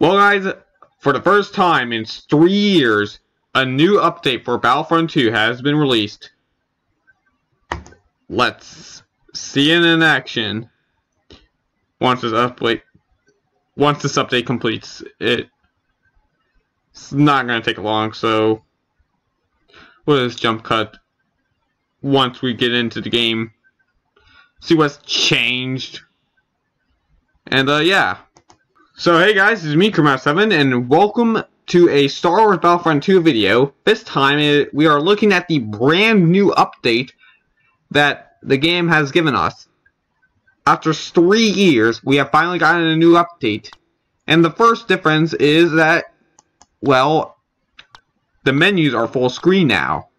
Well, guys, for the first time in three years, a new update for Battlefront 2 has been released. Let's see it in action. Once this update, once this update completes, it, it's not going to take long. So, we'll just jump cut once we get into the game. See what's changed. And uh, yeah. So hey guys, is me, Kermouse7, and welcome to a Star Wars Battlefront 2 video. This time it, we are looking at the brand new update that the game has given us. After three years, we have finally gotten a new update. And the first difference is that, well, the menus are full screen now.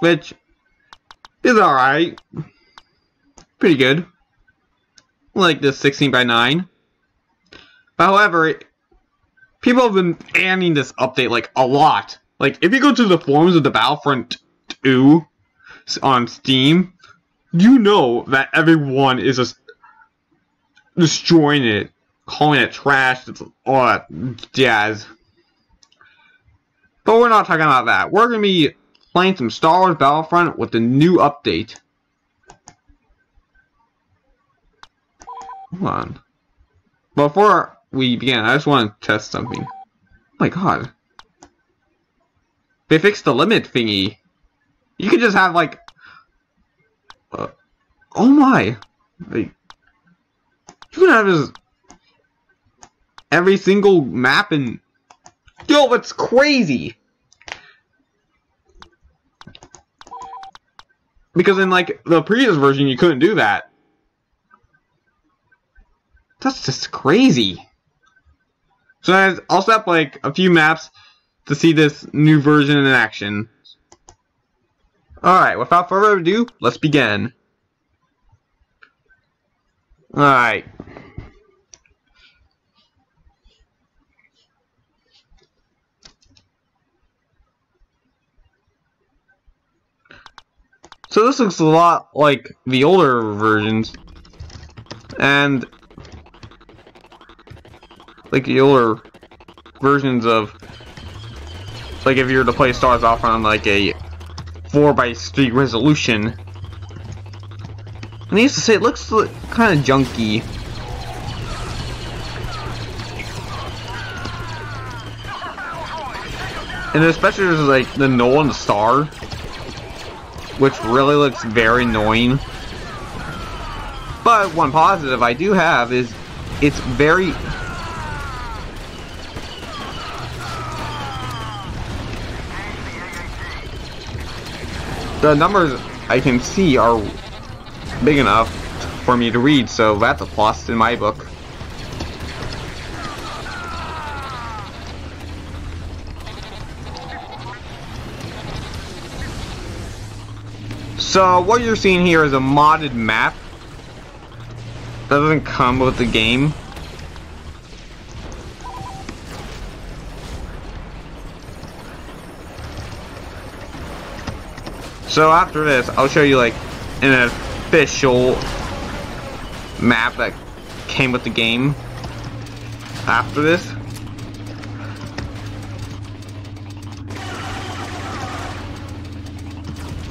Which is alright. Pretty good like this 16 by 9. However, people have been banning this update like a lot. Like if you go to the forums of the Battlefront 2 on Steam, you know that everyone is just destroying it, calling it trash, it's all that jazz. But we're not talking about that. We're going to be playing some Star Wars Battlefront with the new update. Hold on. Before we begin, I just want to test something. Oh my god. They fixed the limit thingy. You could just have like... Uh, oh my! Like, you can have just... Every single map in... Yo, it's crazy! Because in like the previous version you couldn't do that. That's just crazy. So I'll set up like a few maps to see this new version in action. Alright, without further ado, let's begin. Alright. So this looks a lot like the older versions. And like the older versions of like if you were to play Star Wars on like a 4 by 3 resolution. And I used to say it looks kind of junky. And especially there's like the the Star, which really looks very annoying. But one positive I do have is it's very the numbers I can see are big enough for me to read, so that's a plus in my book. So what you're seeing here is a modded map that doesn't come with the game. So after this, I'll show you like an official map that came with the game. After this.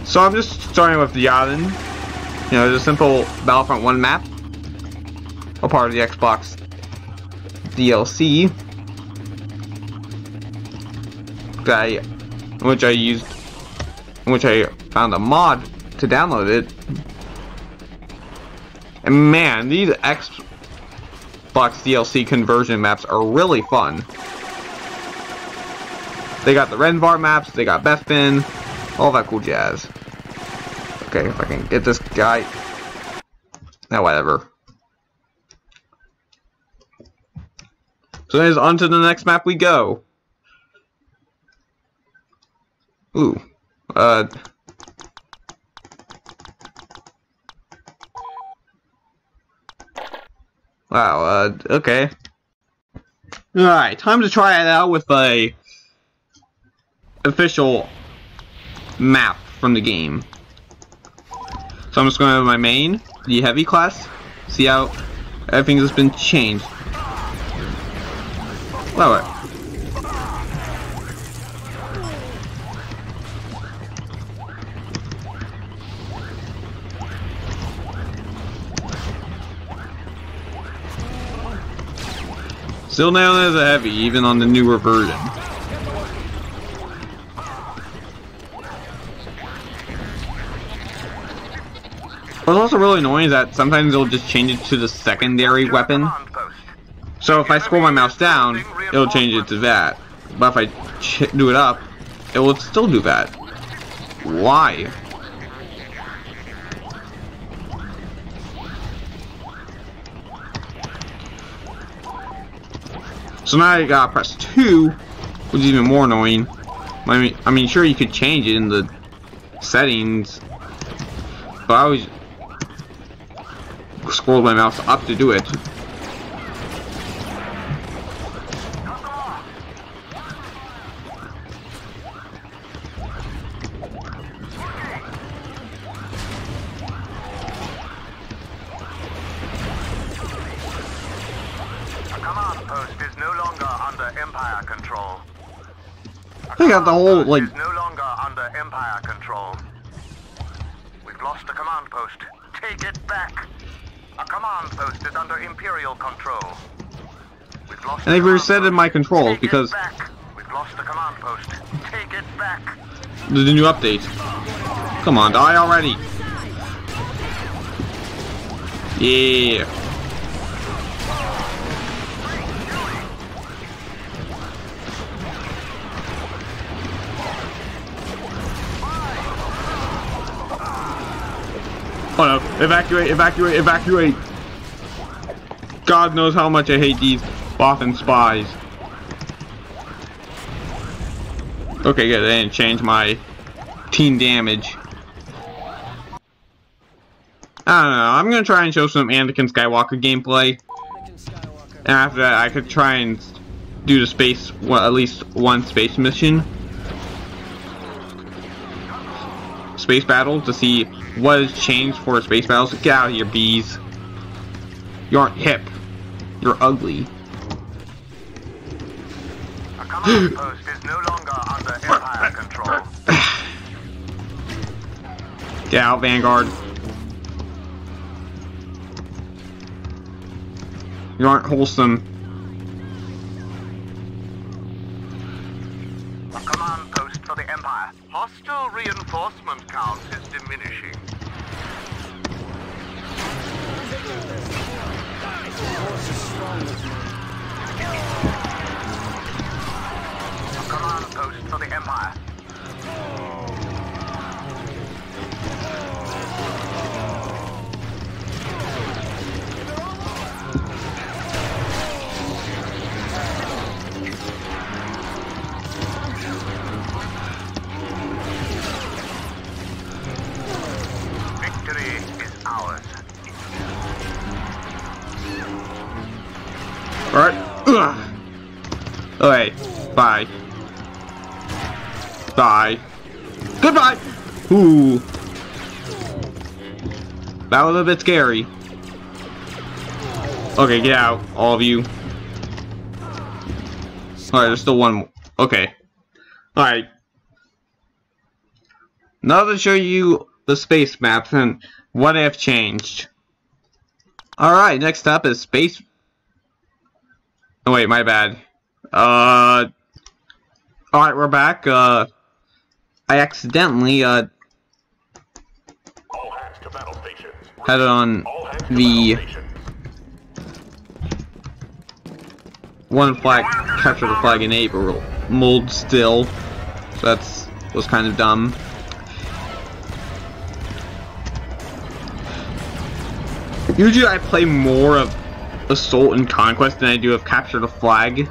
So I'm just starting with the. You know, the simple Battlefront 1 map. A part of the Xbox DLC. Guy, which I used, which I found a mod to download it. And man, these Xbox DLC conversion maps are really fun. They got the Rhen Var maps, they got Bespin, all that cool jazz. Okay, if I can get this guy. Now, whatever. So then on to the next map we go. Ooh. Uh, Wow, uh, okay. Alright, time to try it out with a official map from the game. So I'm just going to have my main, the heavy class, see how Everything has been changed. Well, Still known as a heavy, even on the newer version. What's also really annoying is that sometimes it'll just change it to the secondary weapon. So if I scroll my mouse down, it'll change it to that. But if I do it up, it will still do that. Why? So now I gotta press 2, which is even more annoying. I mean, I mean, sure you could change it in the settings, but I always scroll my mouse up to do it. I got the whole like. Is no longer under Empire control. We've lost a command post. Take it back. A command post is under Imperial control. We've lost. And they've resetted my controls because. We've lost a command post. Take it back. The new update. Come on, die already. Yeah. Oh no, evacuate, evacuate, evacuate. God knows how much I hate these Bothan spies. Okay, good, they didn't change my team damage. I don't know, I'm gonna try and show some Anakin Skywalker gameplay. And after that, I could try and do the space, well, at least one space mission. Space battle to see what has changed for space battles. Get out of here, bees. You aren't hip. You're ugly. A command post is no longer under Empire control. Get out, Vanguard. You aren't wholesome. A command post for the Empire. Hostile reinforcement count is diminishing. A Okay. Bye. Bye. Goodbye! Ooh. That was a bit scary. Okay, get out, all of you. Alright, there's still one more. Okay. Alright. Now to show you the space maps and what I have changed. Alright, next up is space Oh wait, my bad. Uh. Alright, we're back. Uh. I accidentally, uh. All. Had it on All the one flag, capture the flag enable mold still. So that's was kind of dumb. Usually I play more of Assault and Conquest than I do of Capture the Flag.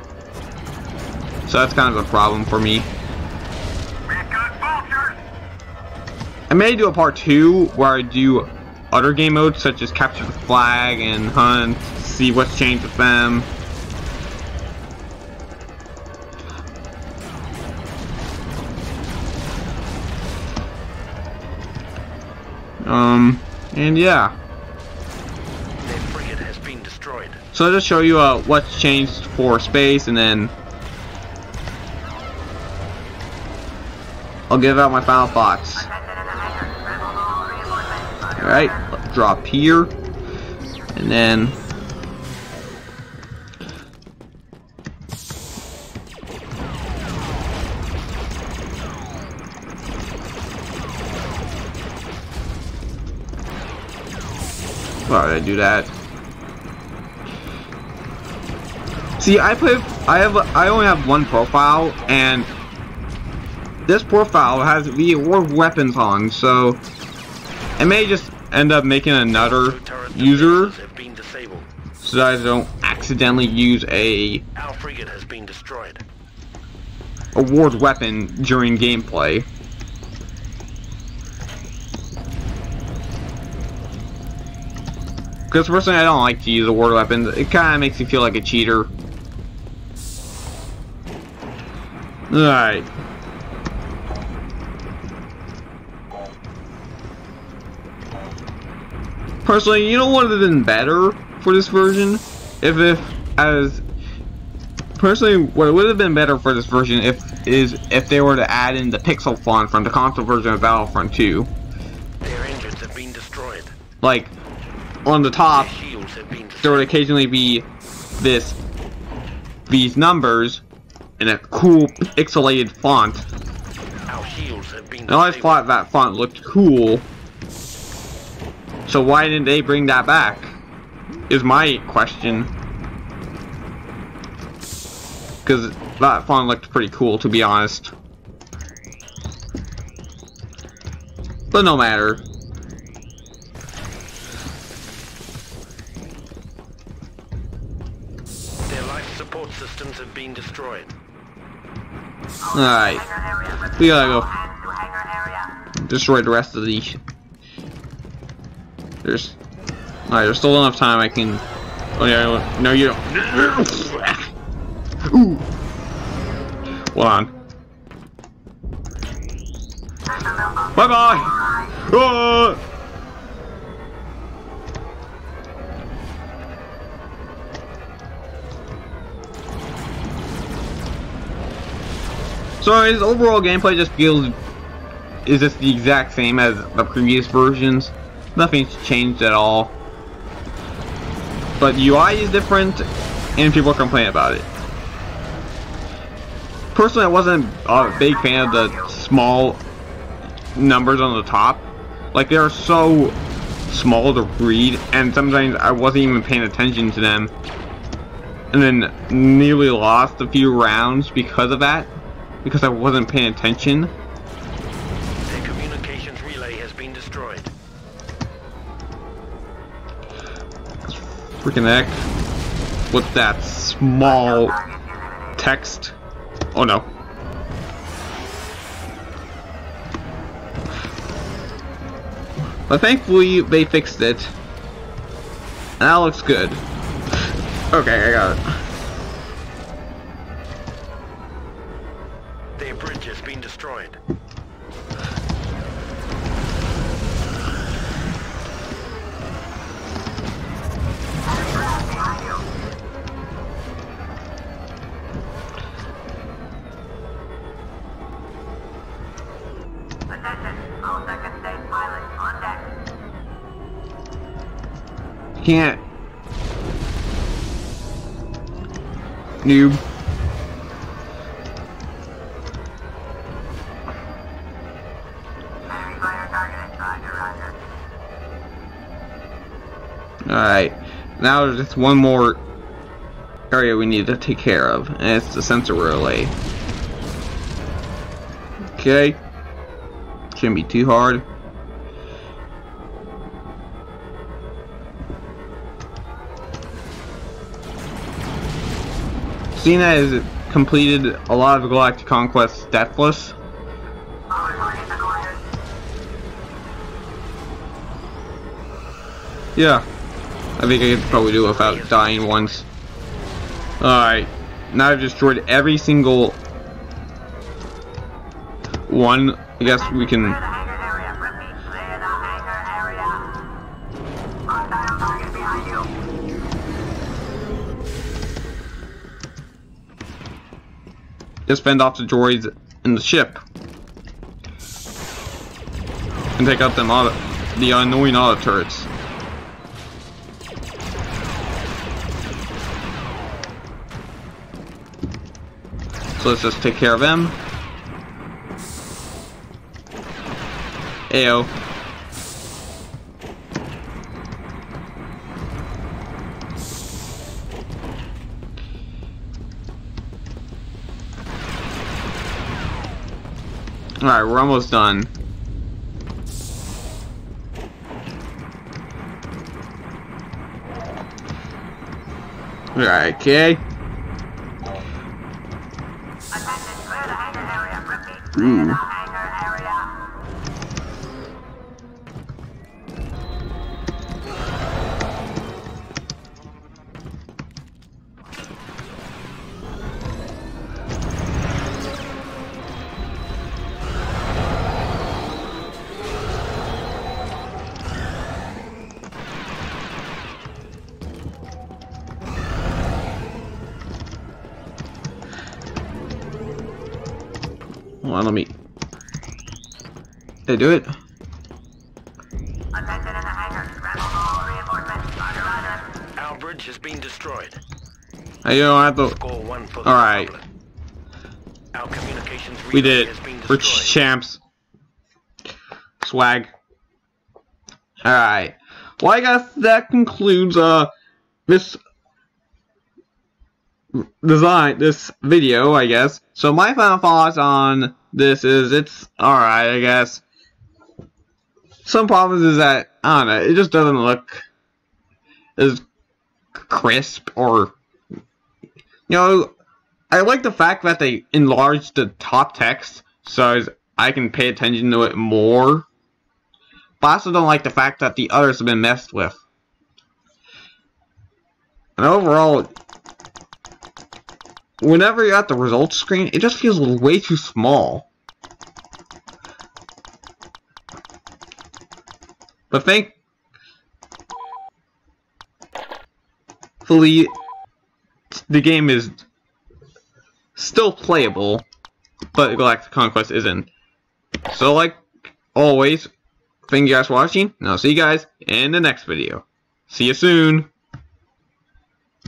So that's kind of a problem for me. We've got vultures. I may do a part two where I do other game modes such as Capture the Flag and Hunt, see what's changed with them. Um, and yeah. Their frigate has been destroyed. So I'll just show you uh, what's changed for space and then I'll give out my final thoughts. Alright, drop here. And then Why did I do that? See, I play. I have. I only have one profile, and this profile has the award weapons on, so I may just end up making another user so that I don't accidentally use a Our frigate has been destroyed. award weapon during gameplay. Because personally, I don't like to use a award weapons. It kind of makes me feel like a cheater. Alright. Personally, you know what would have been better for this version? If, if, as, personally, what would have been better for this version if, is if they were to add in the pixel font from the console version of Battlefront 2. Their engines have been destroyed. Like, on the top, Their shields have been there would occasionally be this, these numbers in a cool pixelated font. Our shields have been And I always thought that font looked cool. So why didn't they bring that back? Is my question. Because that font looked pretty cool, to be honest. But no matter. Their life support systems have been destroyed. Alright. We gotta go destroy the rest of the. There's. Alright, there's still enough time I can. Oh, yeah, no, you don't. Ooh. Hold on. Bye bye! Ah! So his overall gameplay just feels is just the exact same as the previous versions. Nothing's changed at all. But UI is different and people complain about it. Personally I wasn't a big fan of the small numbers on the top. Like they are so small to read and sometimes I wasn't even paying attention to them. And then nearly lost a few rounds because of that because I wasn't paying attention. Freaking heck. With that small text? Oh no. But thankfully they fixed it. And that looks good. Okay, I got it. Can't. Noob. Alright. Now there's just one more area we need to take care of, and it's the sensor relay. Okay. Shouldn't be too hard. Cena has completed a lot of Galactic Conquest deathless. Yeah. I think I could probably do it without dying once. Alright. Now I've destroyed every single one. I guess we can... Just fend off the droids in the ship. And take out them auto the annoying auto turrets. So let's just take care of them. Ayo. Alright, we're almost done. Alright, okay. Attention, Hold on, let me. Did I do it? Attention in the hangar. Scramble all reinforcements. Roger, roger. Our bridge has been destroyed. I don't have to. Score one for the All right. Our communications We did it. We're champs. Swag. Alright. Well, I guess that concludes, uh, this design, this video, I guess. So my final thoughts on this is it's alright, I guess. Some problems is that, I don't know, it just doesn't look as crisp or, you know, I like the fact that they enlarged the top text so I can pay attention to it more. But I also don't like the fact that the others have been messed with. And overall, whenever you're at the results screen, it just feels way too small. But thankfully, the game is still playable, but Galactic Conquest isn't. So, like always, thank you guys for watching, and I'll see you guys in the next video. See you soon!